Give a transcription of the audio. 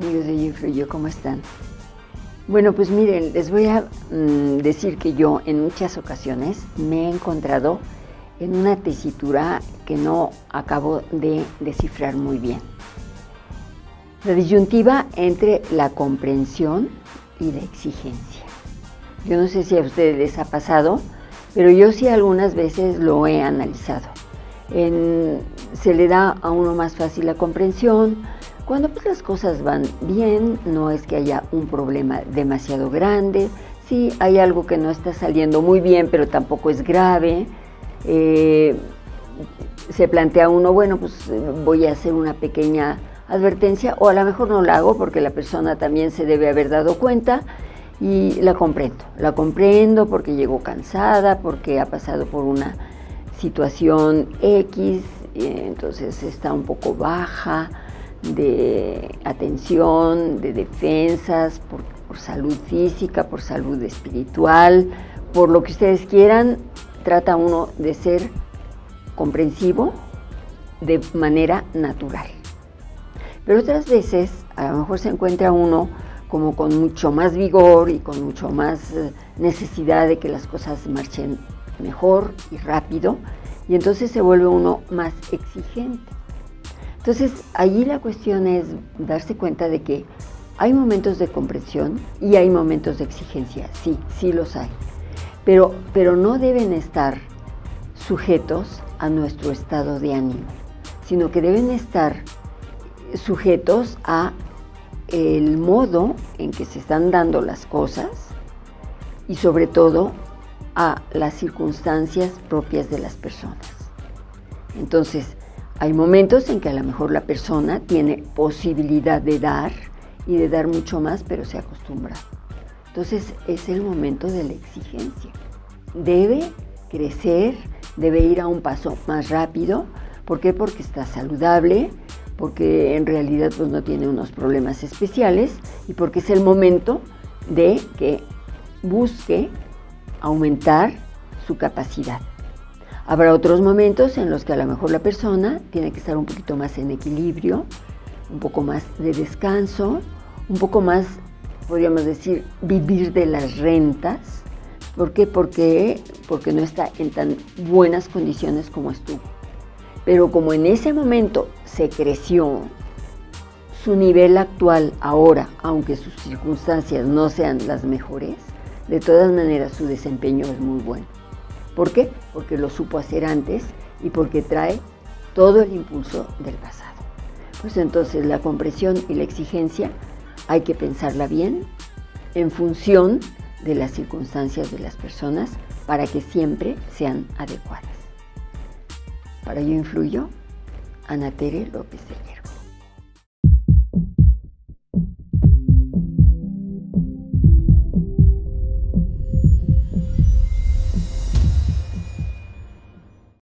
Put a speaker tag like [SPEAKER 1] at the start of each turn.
[SPEAKER 1] Amigos de Influyo, ¿cómo están? Bueno, pues miren, les voy a mm, decir que yo en muchas ocasiones me he encontrado en una tesitura que no acabo de descifrar muy bien. La disyuntiva entre la comprensión y la exigencia. Yo no sé si a ustedes les ha pasado, pero yo sí algunas veces lo he analizado. se le da a uno más fácil la comprensión, cuando pues las cosas van bien, no es que haya un problema demasiado grande, sí hay algo que no está saliendo muy bien, pero tampoco es grave. Eh, se plantea uno, bueno, pues voy a hacer una pequeña advertencia, o a lo mejor no la hago porque la persona también se debe haber dado cuenta y la comprendo. La comprendo porque llegó cansada, porque ha pasado por una situación X, entonces está un poco baja de atención, de defensas, por, salud física, por salud espiritual, por lo que ustedes quieran, trata uno de ser comprensivo de manera natural. Pero otras veces a lo mejor se encuentra uno como con mucho más vigor y con mucho más eh, necesidad de que las cosas marchen mejor y rápido, y entonces se vuelve uno más exigente. Entonces, allí la cuestión es darse cuenta de que hay momentos de comprensión y hay momentos de exigencia, sí, sí los hay, pero, pero no deben estar sujetos a nuestro estado de ánimo, sino que deben estar sujetos a el modo en que se están dando las cosas y sobre todo a las circunstancias propias de las personas. Entonces, hay momentos en que a lo mejor la persona tiene posibilidad de dar y de dar mucho más, pero se acostumbra. Entonces es el momento de la exigencia. Debe crecer, debe ir a un paso más rápido. ¿Por qué? Porque está saludable, porque en realidad pues, no tiene unos problemas especiales y porque es el momento de que busque aumentar su capacidad. Habrá otros momentos en los que a lo mejor la persona tiene que estar un poquito más en equilibrio, un poco más de descanso, un poco más, podríamos decir, vivir de las rentas. ¿Por qué? Porque, porque no está en tan buenas condiciones como estuvo. Pero como en ese momento se creció, su nivel actual ahora, aunque sus circunstancias no sean las mejores, de todas maneras su desempeño es muy bueno. ¿Por qué? Porque lo supo hacer antes y porque trae todo el impulso del pasado. Pues entonces la compresión y la exigencia hay que pensarla bien en función de las circunstancias de las personas para que siempre sean adecuadas. Para ello influyo Ana Tere López de Hierro.